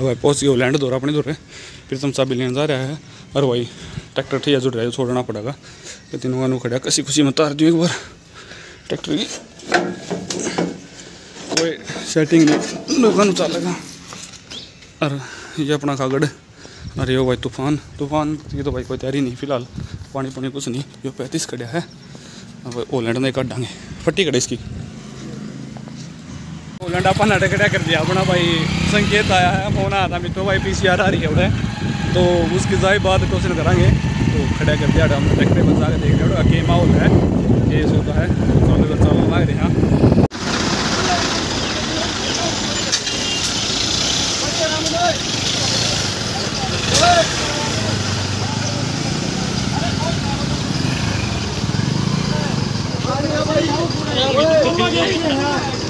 पहुँच गए लैंड दौरा अपने दौरे। फिर तुम सब लेने जा रहा है। और भाई ट्रैक्टर ठीक जुड़ रहा है, छोड़ना पड़ेगा। ये तीनों गानू खड़ा कसी खुशी में तार दियो एक बार। ट्रैक्टर की। कोई सेटिंग लोगों चलेगा और ये अपना कागड़। अरे यो भाई तूफ़ान। तूफ़ान की तो भाई कोई तैयारी नहीं, फ़िलहाल पानी पानी कुछ नहीं। यो पैंतीस कड़िया है। अब ओलैंड नहीं काटांगे फट्टी कड़े इसकी। ओलैंड अपन नाटक कटिया कर दिया अपना भाई संकेत आया है फ़ोन आया था मित्रों भाई पी सी आर आ रही है उन्हें तो उसकी जाए बाद क्वेश्चन करांगे तो खड़ा कर दिया हम ट्रैक्टर बचा के देख रहे हो के माहौल है केस होता है चालू चालू लग रहे हैं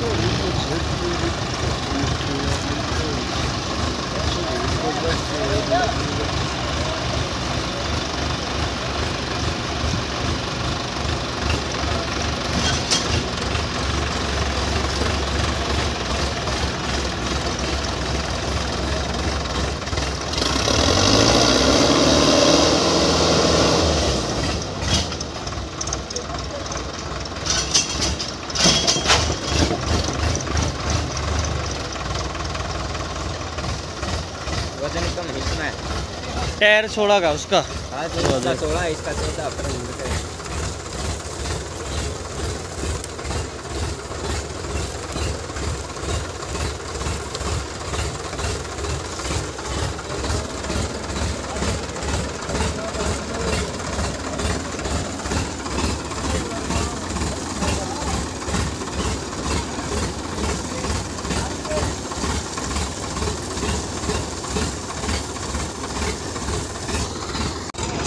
Thank you. वज़न कम है। इसमें टायर छोड़ा का उसका। छोड़ा जो इसका सोलह अपना इसका चौदह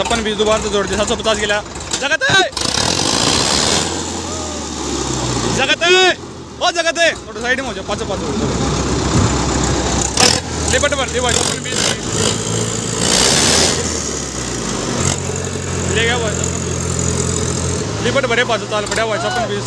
छप्पन बीस दोबारा से जोड़ दिया, सात सौ पचास गिला। जगत है! जगत है! ओ, जगत है! थोड़ा साइड में हो जाओ, पाँच पाँच हो जाओ। लिपट दी भाई छप्पन बीस ले गया बीस। लिपट भरे पाँच साल पड़ा भाई, छप्पन बीस।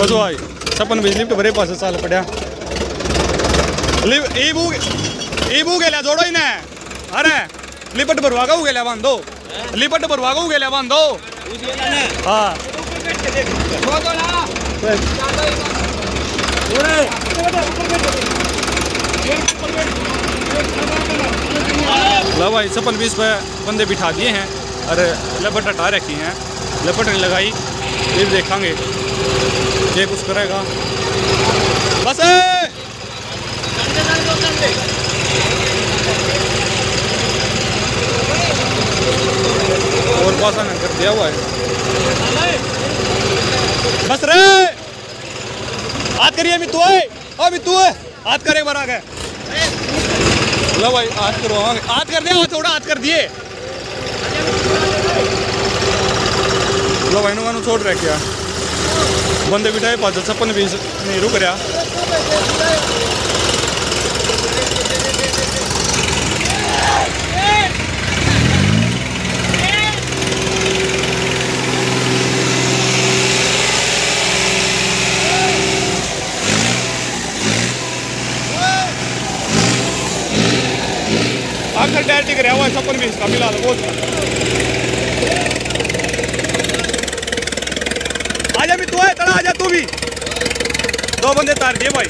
बस भाई छप्पन बीस लिफ्ट भरे पाँच साल पड़ा लिप, ई बू ई बू गेल्या, जोडो ही नाही अरे, लिपट भरवा का गेल्या, बांधो। लिपट भरवा बांधो। हा। लो भाई छप्पन बीस पे बंदे बिठा दिए हैं। और लपट हटा रखी हैं। लपट नहीं लगाई। फिर देखेंगे। ये कुछ करेगा। बस और पासा ने कर दिया हुआ है। बस रे! हाथ करिए अभी तू है अभी तू है हाथ करे बना के। लो भाई, हाथ करो, हाथ कर। दिया थोड़ा हाथ कर दिए। लो भाई नु छोड़ रहे क्या? बंदे पाँच छप्पन बीस नहीं रुक रहा आखिर टायर टिक रहा हुआ है छप्पन बीस का मिला लो बहुत आजा भी तू है तड़ा आजा तू भी दो बंदे तार दिए भाई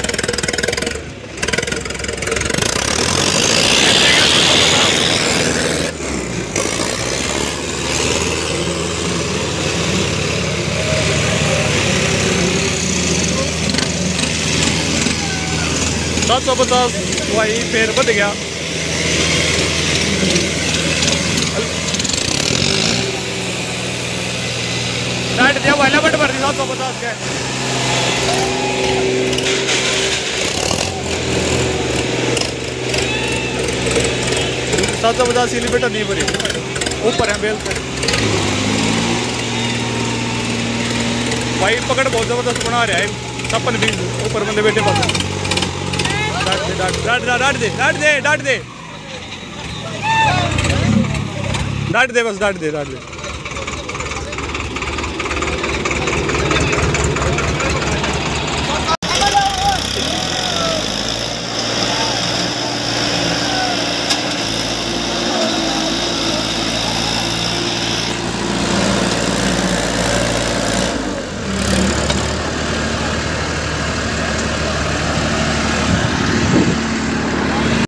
सात सौ पचास भाई फिर बद गया दिया लपट भर दी सात सौ पचास के। सात सौ पचास नहीं भरी। ऊपर है, बेल भाई, पकड़, बहुत ज़बरदस्त बना रहा है। छप्पन बीस, ऊपर बंदे बैठे पास। डाट दे, डाट डाट दे डाट दे दे। डाट दे बस, डाट दे डाट दे।